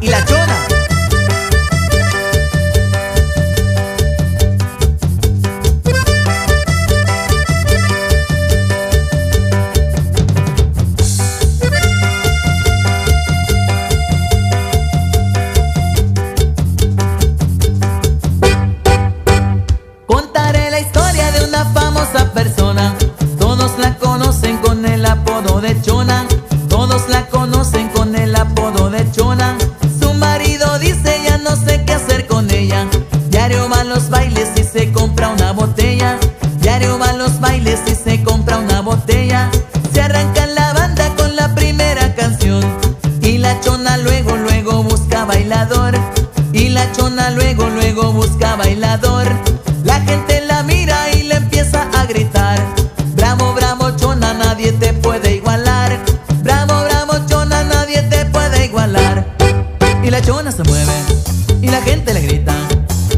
y la chota. va a los bailes y se compra una botella. Se arranca la banda con la primera canción. Y la chona luego, luego busca bailador. Y la chona luego, luego busca bailador. La gente la mira y le empieza a gritar. Bravo, bravo, chona, nadie te puede igualar. Bravo, bravo, chona, nadie te puede igualar. Y la chona se mueve y la gente le grita.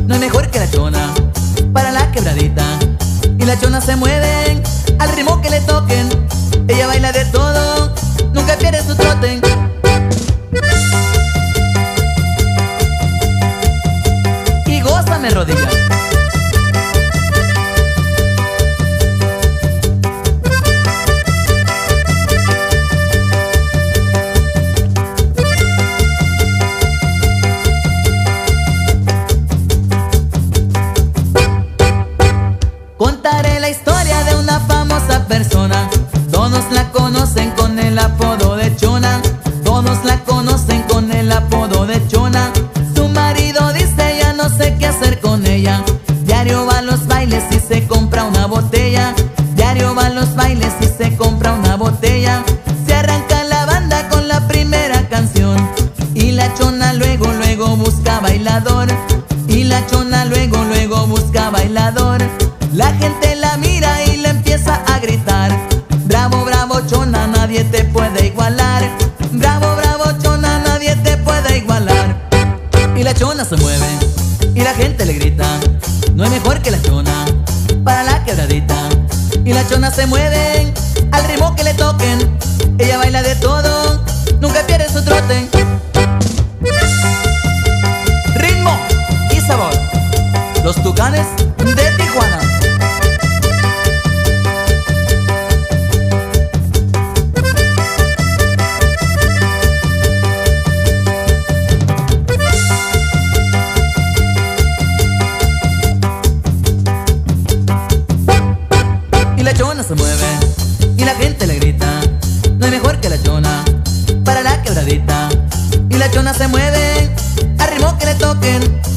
No hay mejor que la chona para la quebradita. Y la chona se mueve al ritmo que le toquen. Ella baila de todo, nunca pierde su trote. Y gózame rodilla. La historia de una famosa persona. Todos la conocen con el apodo de Chona. Todos la conocen con el apodo de Chona. Su marido dice ya no sé qué hacer con ella. Diario va a los bailes y se compra una botella. Diario va a los bailes y se compra una botella. Nadie te puede igualar. Bravo, bravo, chona, nadie te puede igualar. Y la chona se mueve y la gente le grita. No hay mejor que la chona para la quebradita. Y la chona se mueve al ritmo que le toquen. Ella baila de todo, nunca pierde su trote. Para